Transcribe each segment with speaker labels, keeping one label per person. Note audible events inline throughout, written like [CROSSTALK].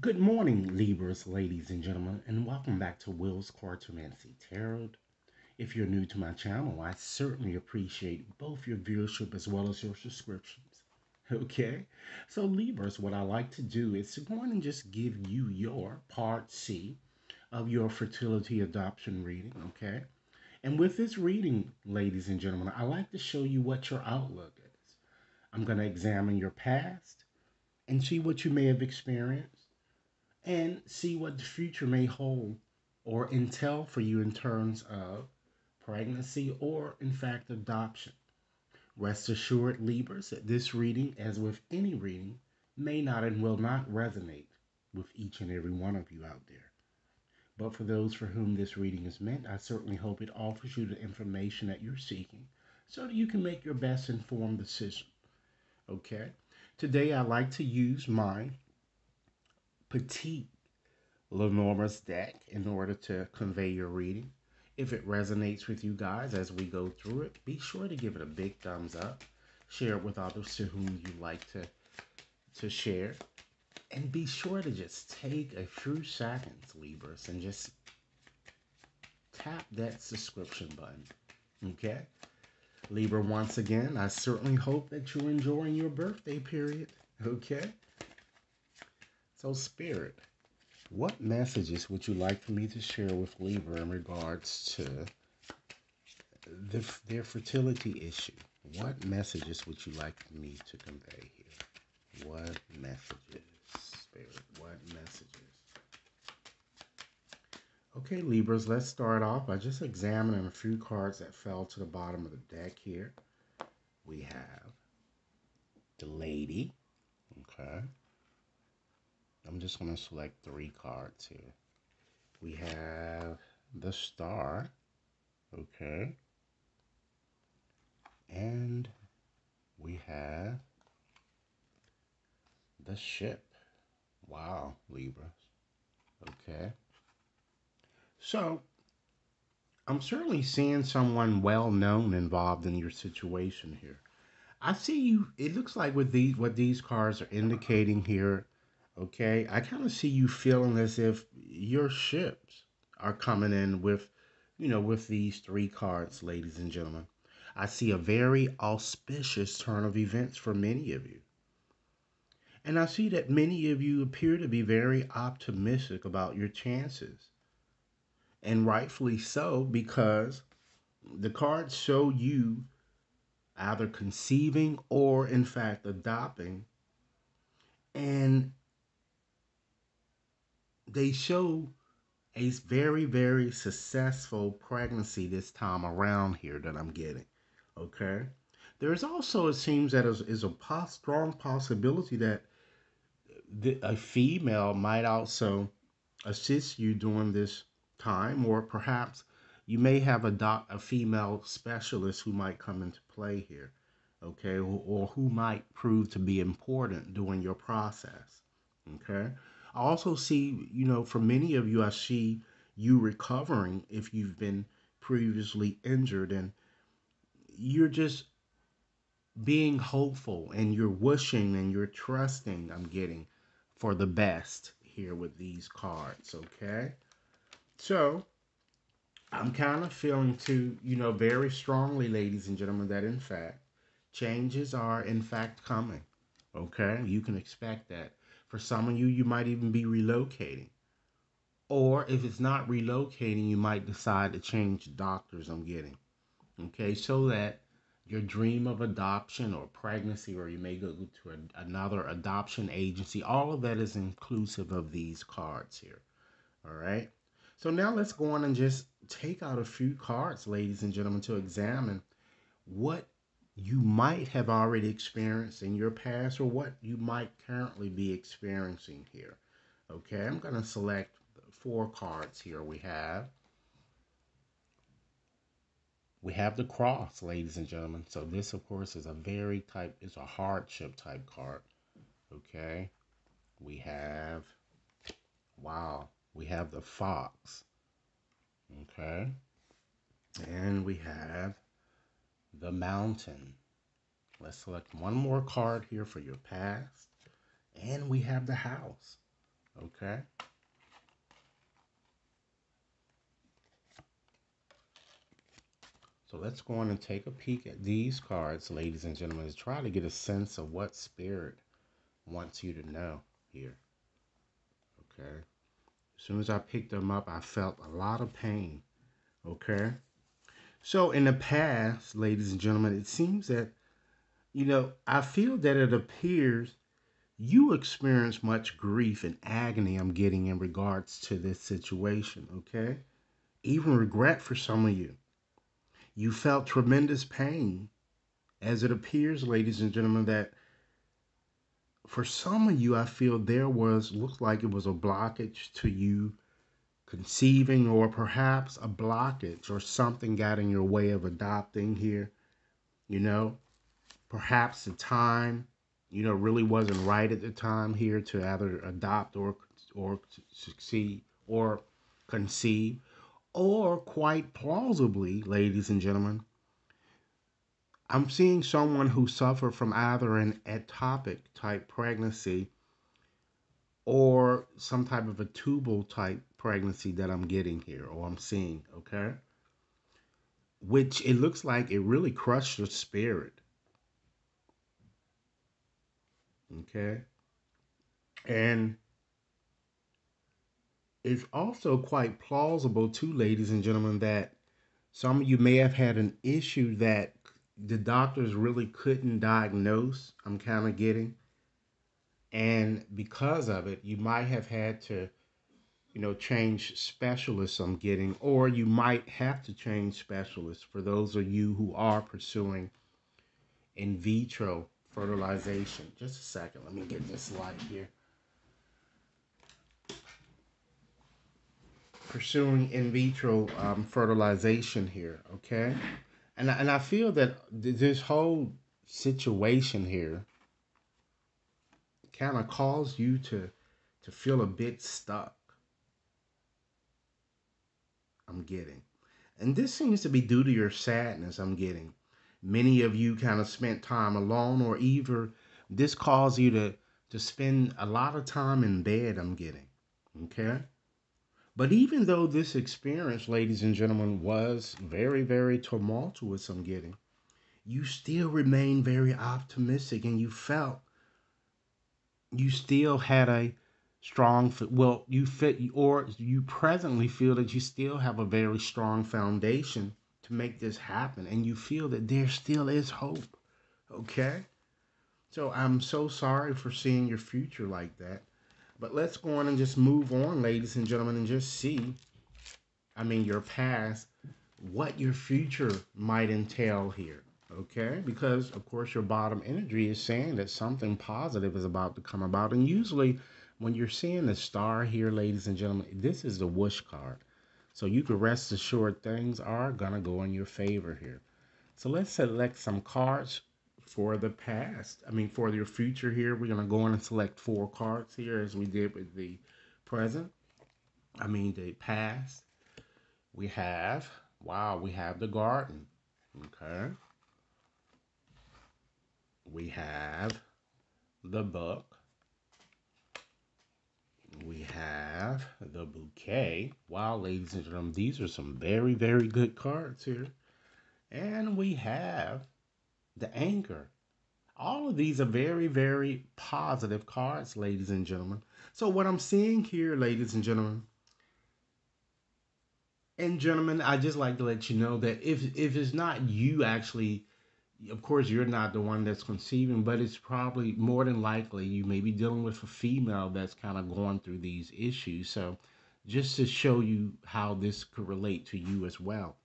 Speaker 1: Good morning, Libras, ladies and gentlemen, and welcome back to Will's Cartomancy Tarot. If you're new to my channel, I certainly appreciate both your viewership as well as your subscriptions. [LAUGHS] Okay, so Libras, what I like to do is to go on and just give you your part C of your fertility adoption reading, okay? And with this reading, ladies and gentlemen, I like to show you what your outlook is. I'm going to examine your past and see what you may have experienced and see what the future may hold or entail for you in terms of pregnancy or, in fact, adoption. Rest assured, Libras, that this reading, as with any reading, may not and will not resonate with each and every one of you out there. But for those for whom this reading is meant, I certainly hope it offers you the information that you're seeking so that you can make your best informed decision. Okay? Today, I like to use my petite Lenormand's deck in order to convey your reading. If it resonates with you guys as we go through it, be sure to give it a big thumbs up. Share it with others to whom you like to, to share. And be sure to just take a few seconds, Libras, and just tap that subscription button. Okay? Libra, once again, I certainly hope that you're enjoying your birthday period. Okay? So, Spirit, what messages would you like for me to share with Libra in regards to the, their fertility issue? What messages would you like me to convey here? What messages, Spirit? What messages? Okay, Libras, let's start off by just examining a few cards that fell to the bottom of the deck here. We have the Lady, okay? I'm just going to select three cards here. We have the star, okay? And we have the ship. Wow, Libras. Okay. So, I'm certainly seeing someone well known involved in your situation here. I see you, it looks like with these, what these cards are indicating here Okay, I kind of see you feeling as if your ships are coming in with, you know, with these three cards, ladies and gentlemen. I see a very auspicious turn of events for many of you. And I see that many of you appear to be very optimistic about your chances. And rightfully so, because the cards show you either conceiving or, in fact, adopting. And they show a very, very successful pregnancy this time around here that I'm getting. Okay. There's also, it seems that is, is a pos- strong possibility that the, a female might also assist you during this time, or perhaps you may have a, doc, a female specialist who might come into play here, okay, or, or who might prove to be important during your process, okay. I also see, you know, for many of you, I see you recovering if you've been previously injured and you're just being hopeful and you're wishing and you're trusting, I'm getting, for the best here with these cards, okay? So, I'm kind of feeling to, you know, very strongly, ladies and gentlemen, that in fact, changes are in fact coming, okay? You can expect that. For some of you, you might even be relocating. Or if it's not relocating, you might decide to change doctors I'm getting. Okay, so that your dream of adoption or pregnancy, or you may go to a, another adoption agency, all of that is inclusive of these cards here. All right. So now let's go on and just take out a few cards, ladies and gentlemen, to examine what you might have already experienced in your past or what you might currently be experiencing here. Okay, I'm going to select four cards here we have. We have the cross, ladies and gentlemen. So this, of course, is a very type, is a hardship type card. Okay. We have, wow, we have the fox. Okay. And we have the mountain. Let's select one more card here for your past. And we have the house. Okay. So let's go on and take a peek at these cards, ladies and gentlemen, to try to get a sense of what spirit wants you to know here. Okay. As soon as I picked them up, I felt a lot of pain. Okay. So in the past, ladies and gentlemen, it seems that, you know, I feel that it appears you experience much grief and agony I'm getting in regards to this situation, okay? Even regret for some of you. You felt tremendous pain, as it appears, ladies and gentlemen, that for some of you, I feel there was, looked like it was a blockage to you conceiving, or perhaps a blockage or something got in your way of adopting here. You know, perhaps the time, you know, really wasn't right at the time here to either adopt or or succeed or conceive or quite plausibly, ladies and gentlemen, I'm seeing someone who suffered from either an ectopic type pregnancy or some type of a tubal type pregnancy that I'm getting here or I'm seeing, okay? Which it looks like it really crushed your spirit. Okay? And it's also quite plausible, too, ladies and gentlemen, that some of you may have had an issue that the doctors really couldn't diagnose. I'm kind of getting. And because of it, you might have had to, you know, change specialists. I'm getting, or you might have to change specialists for those of you who are pursuing in vitro fertilization. Just a second. Let me get this light here. pursuing in vitro um, fertilization here, okay? And, and I feel that this whole situation here kind of caused you to, to feel a bit stuck. I'm getting. And this seems to be due to your sadness, I'm getting. Many of you kind of spent time alone, or either this caused you to, to spend a lot of time in bed, I'm getting. Okay? But even though this experience, ladies and gentlemen, was very, very tumultuous, I'm getting, you still remain very optimistic and you felt you still had a strong, well, you fit, or you presently feel that you still have a very strong foundation to make this happen and you feel that there still is hope. Okay? So I'm so sorry for seeing your future like that. But let's go on and just move on, ladies and gentlemen, and just see, I mean, your past, what your future might entail here. Okay? Because, of course, your bottom energy is saying that something positive is about to come about. And usually, when you're seeing the star here, ladies and gentlemen, this is the wish card. So you can rest assured things are going to go in your favor here. So let's select some cards for the past. I mean, for your future here, we're going to go in and select four cards here as we did with the present. I mean, the past. We have, wow, we have the garden. Okay. We have the book. We have the bouquet. Wow, ladies and gentlemen, these are some very, very good cards here. And we have the anchor. All of these are very, very positive cards, ladies and gentlemen. So, what I'm seeing here, ladies and gentlemen, and gentlemen, I just like to let you know that if if it's not you actually, of course you're not the one that's conceiving, but it's probably more than likely you may be dealing with a female that's kind of going through these issues. So, just to show you how this could relate to you as well.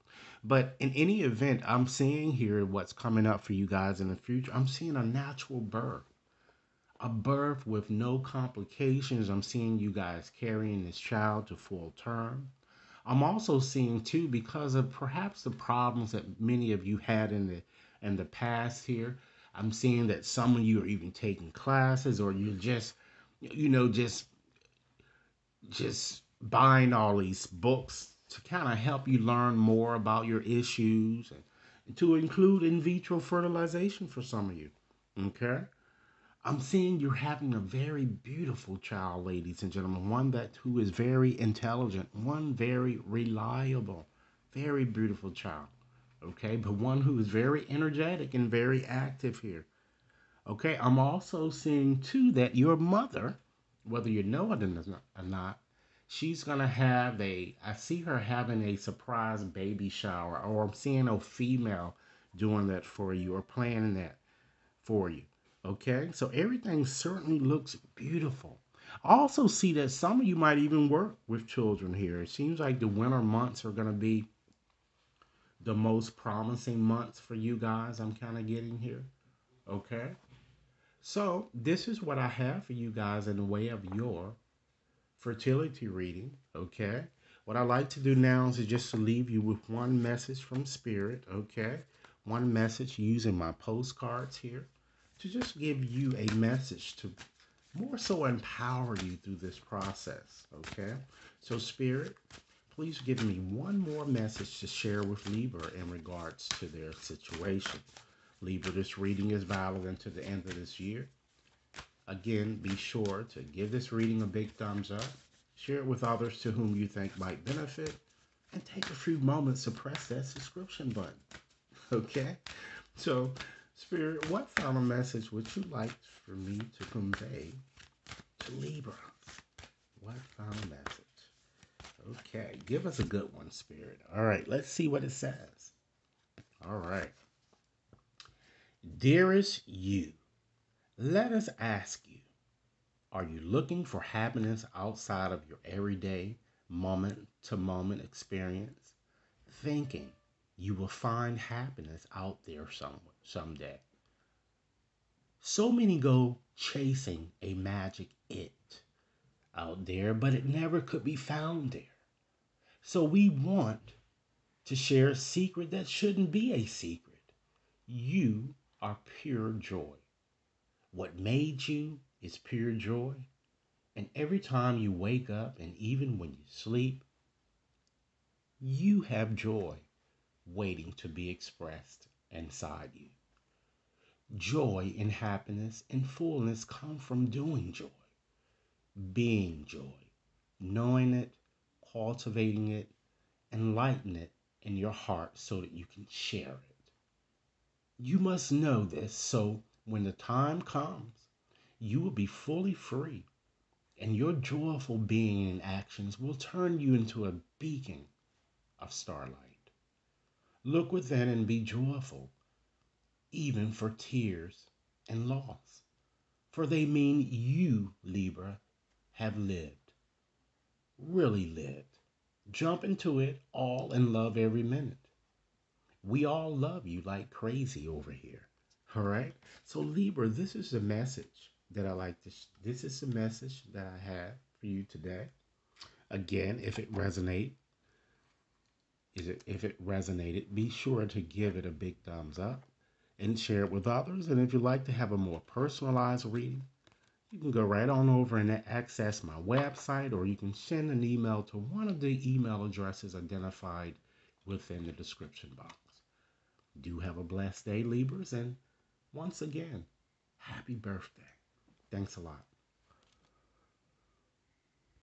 Speaker 1: But in any event, I'm seeing here what's coming up for you guys in the future. I'm seeing a natural birth, a birth with no complications. I'm seeing you guys carrying this child to full term. I'm also seeing too, because of perhaps the problems that many of you had in the in the past here. I'm seeing that some of you are even taking classes, or you're just, you know, just just buying all these books to kind of help you learn more about your issues and, to include in vitro fertilization for some of you. Okay? I'm seeing you're having a very beautiful child, ladies and gentlemen. One that who is very intelligent, one very reliable, very beautiful child. Okay, but one who is very energetic and very active here. Okay, I'm also seeing too that your mother, whether you know it or not, she's gonna have a. I see her having a surprise baby shower, or I'm seeing a female doing that for you or planning that for you. Okay, so everything certainly looks beautiful. I also see that some of you might even work with children here. It seems like the winter months are to be the most promising months for you guys. I'm kind of getting here. Okay, so this is what I have for you guys in the way of your fertility reading. Okay, what I like to do now is just to leave you with one message from Spirit. Okay, one message using my postcards here to just give you a message to more so empower you through this process. Okay? So, Spirit, please give me one more message to share with Libra in regards to their situation. Libra, this reading is valid until the end of this year. Again, be sure to give this reading a big thumbs up, share it with others to whom you think might benefit, and take a few moments to press that subscription button. [LAUGHS] Okay? So, Spirit, what final message would you like for me to convey to Libra? What final message? Okay, give us a good one, Spirit. All right, let's see what it says. All right. Dearest you, let us ask you are you looking for happiness outside of your everyday, moment to moment experience? Thinking you will find happiness out there some, someday. So many go chasing a magic it out there, but it never could be found there. So we want to share a secret that shouldn't be a secret. You are pure joy. What made you is pure joy. And every time you wake up and even when you sleep, you have joy waiting to be expressed inside you. Joy and happiness and fullness come from doing joy, being joy, knowing it, cultivating it, and lighting it in your heart so that you can share it. You must know this so when the time comes, you will be fully free, and your joyful being and actions will turn you into a beacon of starlight. Look within and be joyful, even for tears and loss, for they mean you, Libra, have lived, really lived. Jump into it all and love every minute. We all love you like crazy over here. All right. So Libra, this is the message that I like to. Sh- this is the message that I have for you today. Again, if it resonate, is it, if it resonated, be sure to give it a big thumbs up and share it with others. And if you'd like to have a more personalized reading, you can go right on over and access my website, or you can send an email to one of the email addresses identified within the description box. Do have a blessed day, Libras, and once again, happy birthday. Thanks a lot.